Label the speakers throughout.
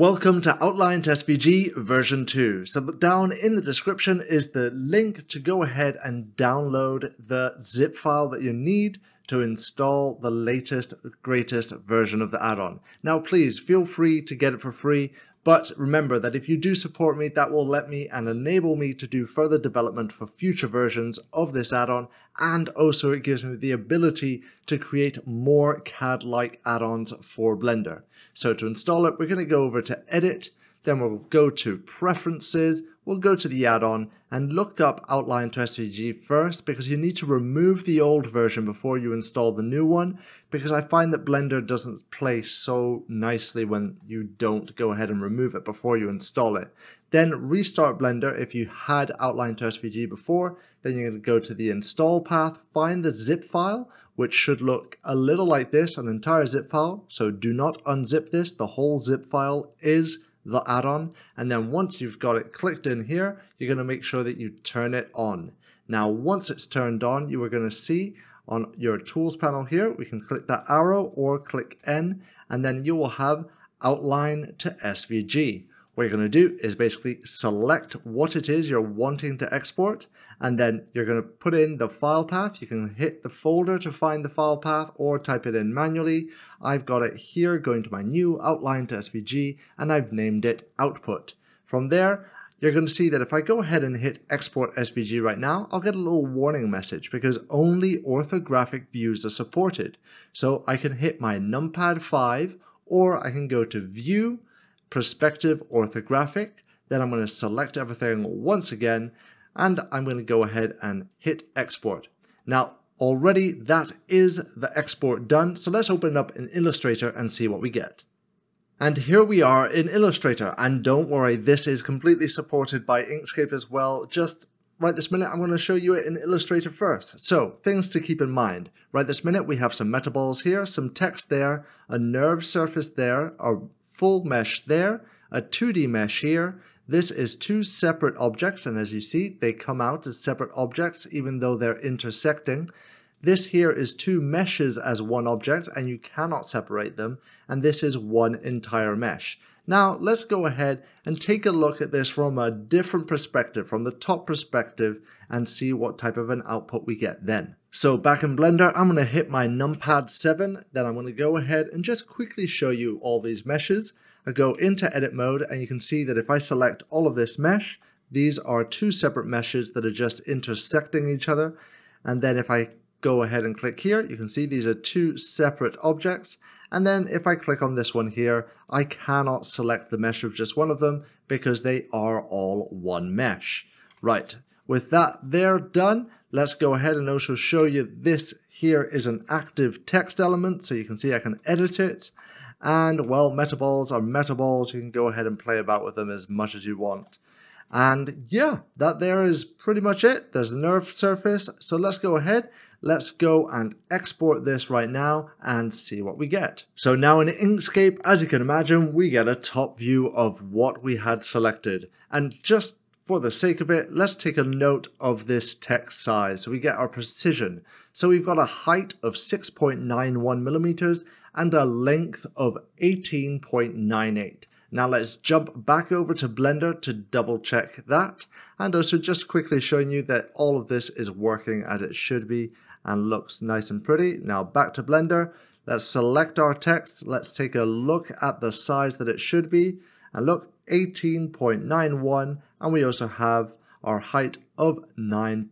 Speaker 1: Welcome to Outline to SVG version 2. So down in the description is the link to go ahead and download the zip file that you need to install the latest, greatest version of the add-on. Now please feel free to get it for free, but remember that if you do support me, that will let me and enable me to do further development for future versions of this add-on, and also it gives me the ability to create more CAD-like add-ons for Blender. So to install it, we're going to go over to Edit, then we'll go to Preferences, we'll go to the add-on and look up Outline to SVG first because you need to remove the old version before you install the new one because I find that Blender doesn't play so nicely when you don't go ahead and remove it before you install it. Then restart Blender if you had Outline to SVG before, then you're going to go to the install path, find the zip file, which should look a little like this, an entire zip file. So do not unzip this, the whole zip file is the add-on. And then once you've got it clicked in here, you're going to make sure that you turn it on. Now, once it's turned on, you are going to see on your tools panel here, we can click that arrow or click N, and then you will have outline to SVG. What you're going to do is basically select what it is you're wanting to export, and then you're going to put in the file path. You can hit the folder to find the file path or type it in manually. I've got it here going to my new outline to SVG, and I've named it output. From there, you're going to see that if I go ahead and hit export SVG right now, I'll get a little warning message because only orthographic views are supported. So I can hit my numpad 5 or I can go to view, perspective orthographic. Then I'm going to select everything once again and I'm going to go ahead and hit export. Now already that is the export done. So let's open up in Illustrator and see what we get. And here we are in Illustrator. And don't worry, this is completely supported by Inkscape as well. Just right this minute, I'm going to show you it in Illustrator first. So things to keep in mind. Right this minute, we have some metaballs here, some text there, a NURB surface there, a full mesh there, a 2D mesh here. This is two separate objects, and as you see, they come out as separate objects even though they're intersecting. This here is two meshes as one object, and you cannot separate them, and this is one entire mesh. Now, let's go ahead and take a look at this from a different perspective, from the top perspective, and see what type of an output we get then. So back in Blender, I'm going to hit my numpad 7, then I'm going to go ahead and just quickly show you all these meshes. I go into edit mode, and you can see that if I select all of this mesh, these are two separate meshes that are just intersecting each other. And then if I go ahead and click here, you can see these are two separate objects. And then if I click on this one here, I cannot select the mesh of just one of them because they are all one mesh. Right, with that there done, let's go ahead and also show you this here is an active text element. So you can see I can edit it. And well, metaballs are metaballs. You can go ahead and play about with them as much as you want. And yeah, that there is pretty much it. There's the NURB surface. So let's go ahead. Let's go and export this right now and see what we get. So now in Inkscape, as you can imagine, we get a top view of what we had selected. And just for the sake of it, let's take a note of this text size. So we get our precision. So we've got a height of 6.91 millimeters and a length of 18.98. Now let's jump back over to Blender to double check that. And also just quickly showing you that all of this is working as it should be and looks nice and pretty. Now back to Blender, let's select our text, let's take a look at the size that it should be. And look 18.91 and we also have our height of 9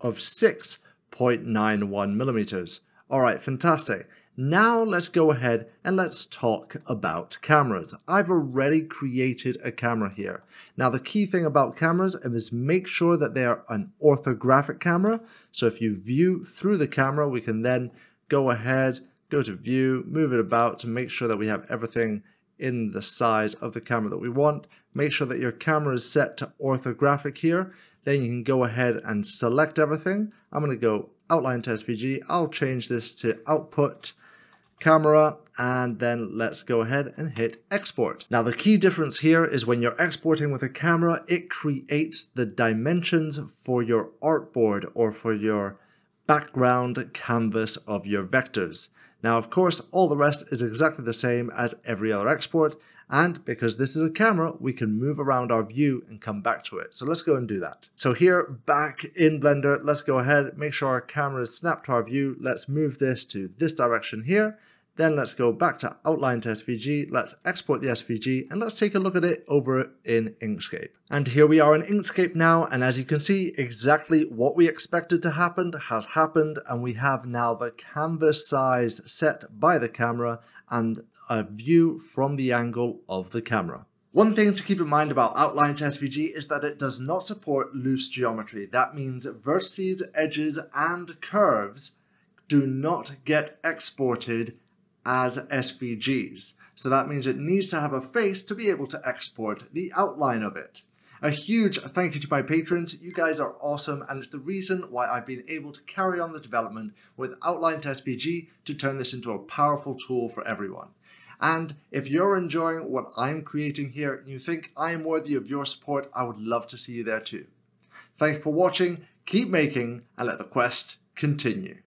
Speaker 1: of 6.91 millimeters. All right, fantastic. Now let's go ahead and let's talk about cameras. I've already created a camera here. Now the key thing about cameras is make sure that they are an orthographic camera. So if you view through the camera, we can then go ahead, go to view, move it about to make sure that we have everything in the size of the camera that we want. Make sure that your camera is set to orthographic here. Then you can go ahead and select everything. I'm going to go outline to SVG. I'll change this to output camera, and then let's go ahead and hit export. Now the key difference here is when you're exporting with a camera, it creates the dimensions for your artboard or for your background canvas of your vectors. Now, of course, all the rest is exactly the same as every other export, And because this is a camera, we can move around our view and come back to it. So let's go and do that. So here, back in Blender, let's go ahead, make sure our camera is snapped to our view. Let's move this to this direction here. Then let's go back to outline to SVG, let's export the SVG, and let's take a look at it over in Inkscape. And here we are in Inkscape now, and as you can see, exactly what we expected to happen has happened, and we have now the canvas size set by the camera and a view from the angle of the camera. One thing to keep in mind about Outline to SVG is that it does not support loose geometry. That means vertices, edges, and curves do not get exported as SVGs. So that means it needs to have a face to be able to export the outline of it. A huge thank you to my patrons. You guys are awesome and it's the reason why I've been able to carry on the development with Outline to SVG to turn this into a powerful tool for everyone. And if you're enjoying what I'm creating here and you think I am worthy of your support, I would love to see you there too. Thanks for watching, keep making, and let the quest continue.